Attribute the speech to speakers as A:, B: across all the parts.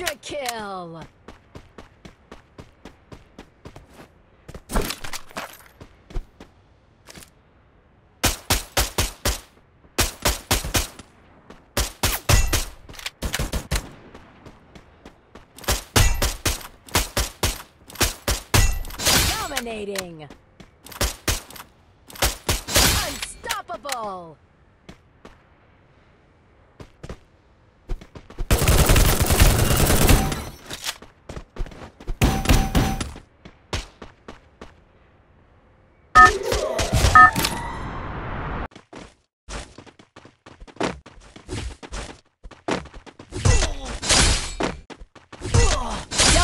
A: Quadra kill. Dominating. Unstoppable.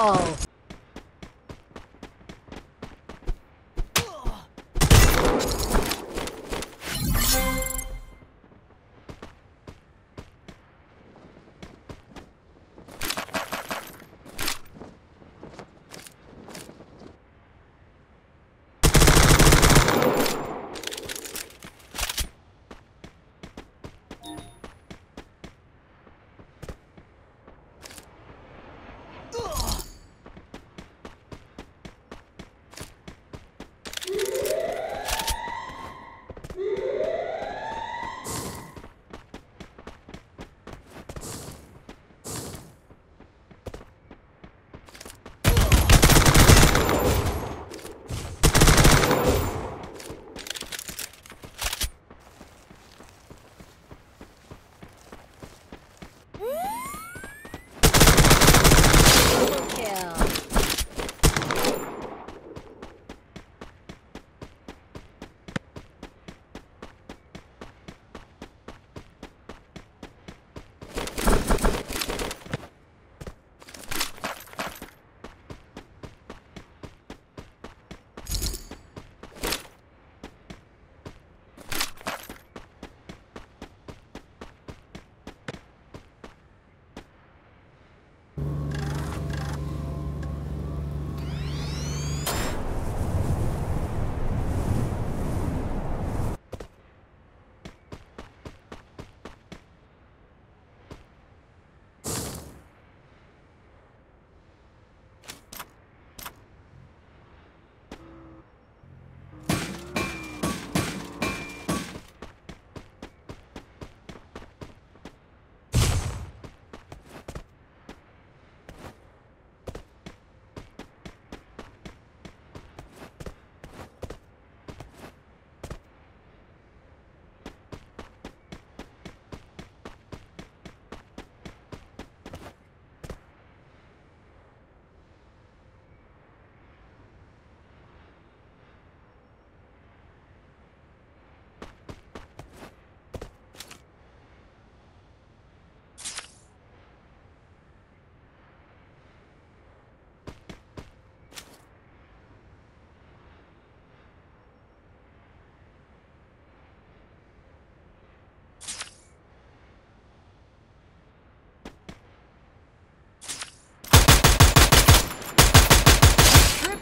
A: Wow!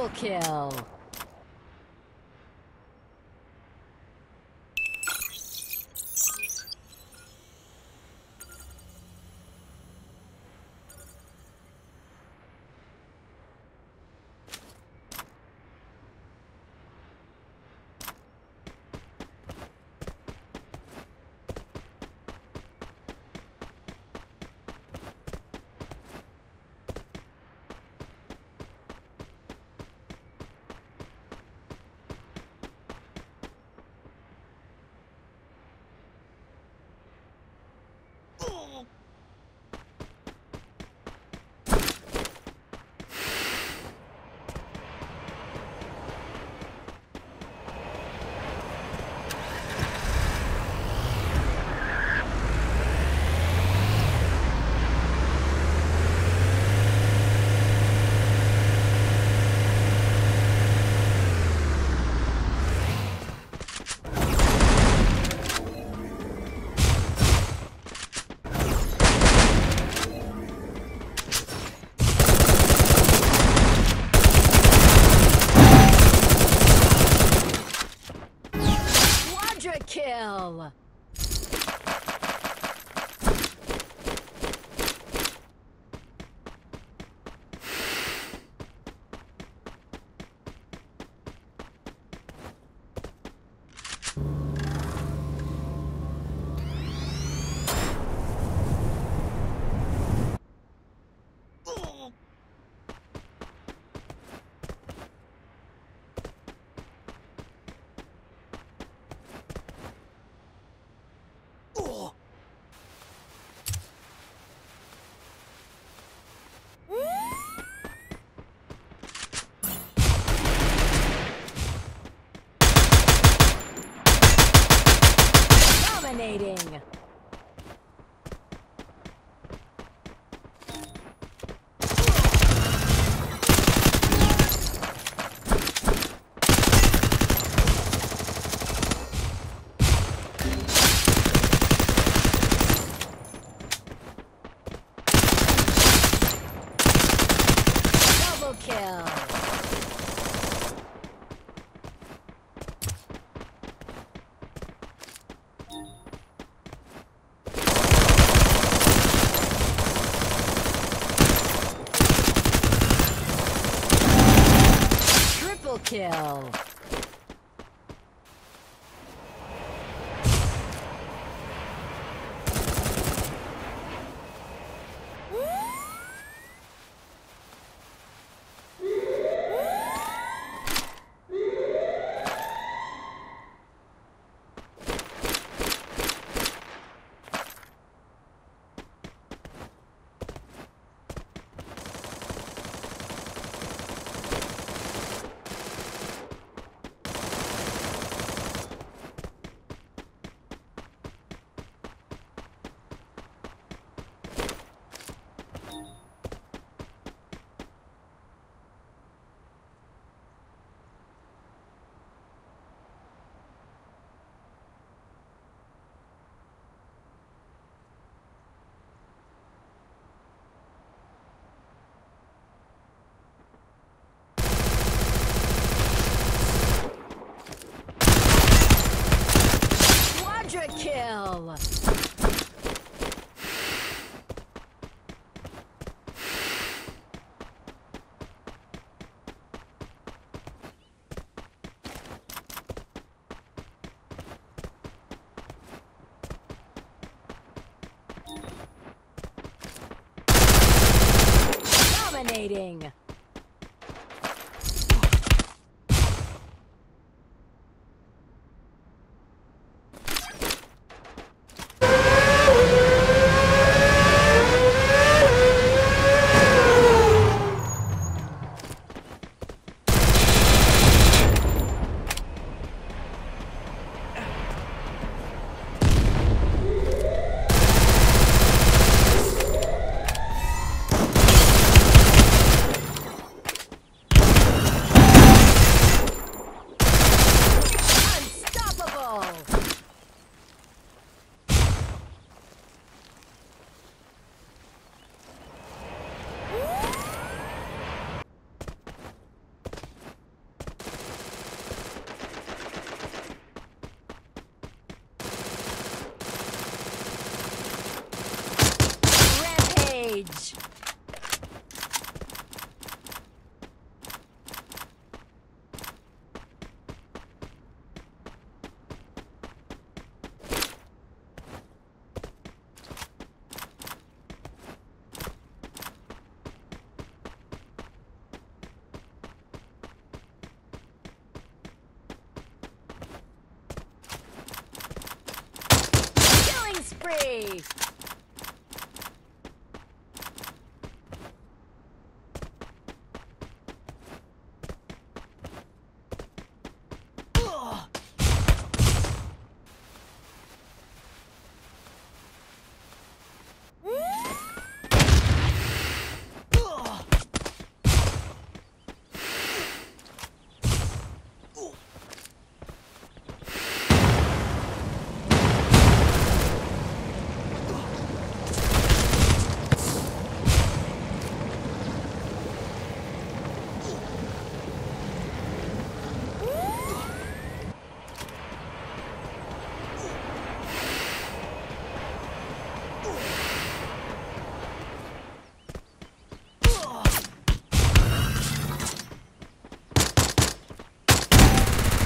A: Triple kill. Kill. Dominating.